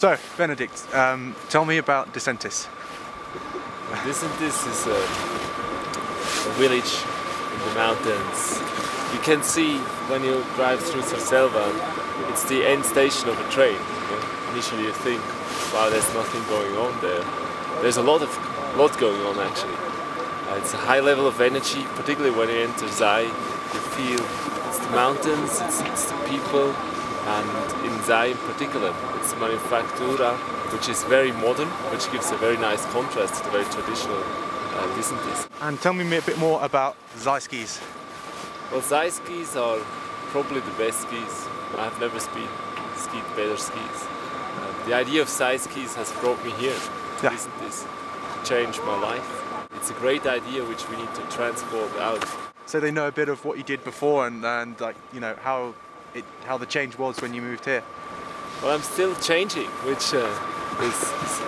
So, Benedikt, um, tell me about Disentis. Disentis is a, a, village in the mountains. You can see when you drive through Surselva, it's the end station of a train. Know? Initially you think, wow, there's nothing going on there. There's a lot of lot going on actually. Uh, it's a high level of energy, particularly when you enter Zai. You feel it's the mountains, it's, it's the people, and in Zai in particular, it's Manufactura, which is very modern, which gives a very nice contrast to the very traditional uh, Disentis. And tell me a bit more about Zai skis. Well, Zai skis are probably the best skis. I've never speed, skied better skis. Uh, the idea of Zai skis has brought me here. Yeah. Disentis changed my life. It's a great idea which we need to transport out. So they know a bit of what you did before and, and like, you know, how it, how the change was when you moved here? Well, I'm still changing, which uh, is,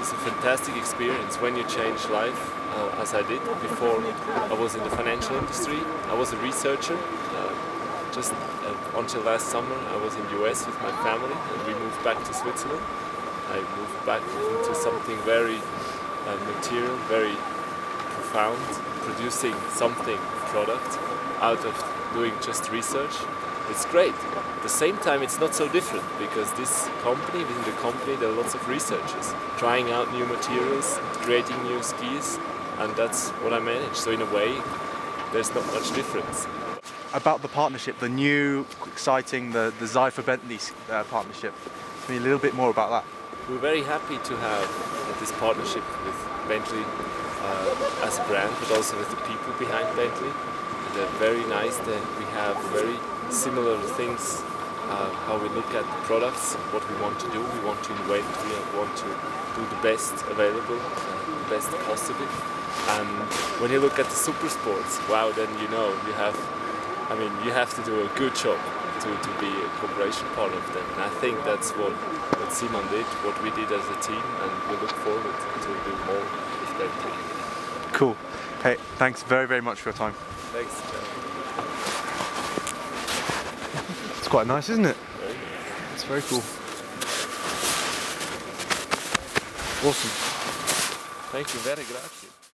is, a fantastic experience when you change life, uh, as I did before. I was in the financial industry. I was a researcher. Uh, just uh, until last summer, I was in the US with my family, and we moved back to Switzerland. I moved back into something very uh, material, very profound, producing something product out of doing just research it's great. At the same time, it's not so different because this company, within the company, there are lots of researchers trying out new materials, creating new skis, and that's what I manage. So in a way, there's not much difference. About the partnership, the new, exciting, the, the Zai for Bentley uh, partnership. Tell me a little bit more about that. We're very happy to have this partnership with Bentley uh, as a brand, but also with the people behind Bentley. They're very nice. That we have very similar things, uh, how we look at the products, what we want to do. We want to invent, we want to do the best available, uh, the best possible. And when you look at the super sports, wow, then you know you have, I mean, you have to do a good job to, to be a cooperation part of them. And I think that's what, what Simon did, what we did as a team, and we look forward to do more with that team. Cool. Hey, thanks very, very much for your time. Thanks, It's quite nice, isn't it? It's very cool. Awesome. Thank you, very grazie.